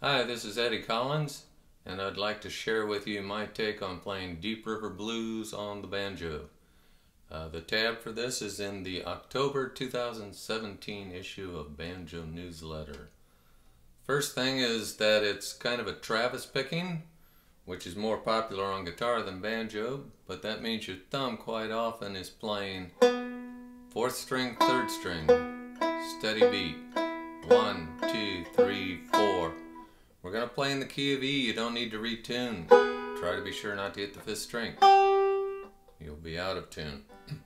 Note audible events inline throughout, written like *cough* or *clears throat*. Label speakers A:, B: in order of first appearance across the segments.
A: Hi, this is Eddie Collins, and I'd like to share with you my take on playing Deep River Blues on the banjo. Uh, the tab for this is in the October 2017 issue of Banjo Newsletter. First thing is that it's kind of a Travis picking, which is more popular on guitar than banjo, but that means your thumb quite often is playing fourth string, third string, steady beat. One, two, three, four. We're going to play in the key of E. You don't need to retune. Try to be sure not to hit the fifth string. You'll be out of tune. *clears throat*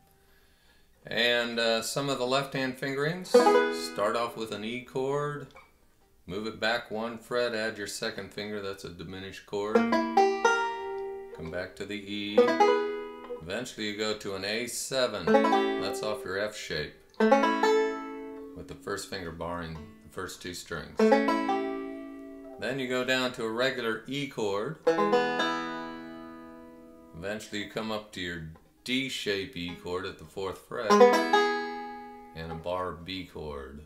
A: And uh, some of the left hand fingerings. Start off with an E chord. Move it back one fret, add your second finger, that's a diminished chord. Come back to the E. Eventually you go to an A7, that's off your F shape. With the first finger barring the first two strings. Then you go down to a regular E chord. Eventually you come up to your D shape E chord at the fourth fret. And a bar B chord.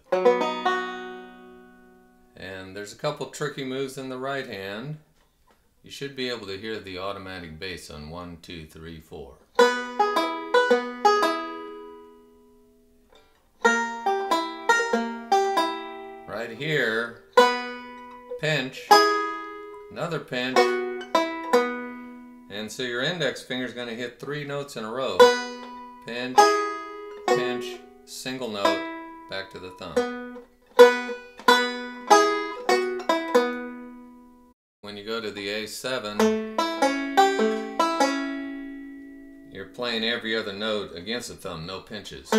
A: And there's a couple tricky moves in the right hand. You should be able to hear the automatic bass on one, two, three, four. Here, pinch, another pinch, and so your index finger is going to hit three notes in a row. Pinch, pinch, single note, back to the thumb. When you go to the A7, you're playing every other note against the thumb, no pinches.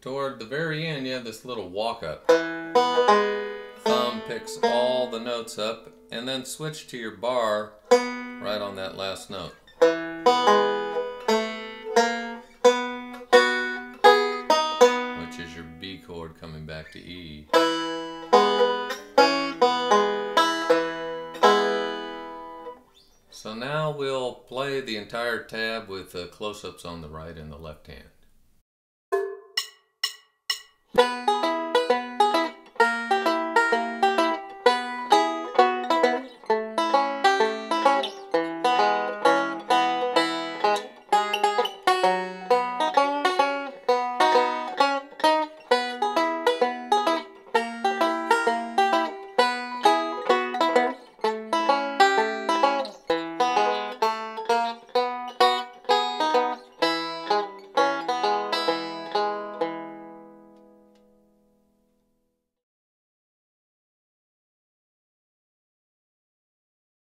A: Toward the very end, you have this little walk up. Thumb picks all the notes up and then switch to your bar right on that last note. Which is your B chord coming back to E. So now we'll play the entire tab with the close-ups on the right and the left hand.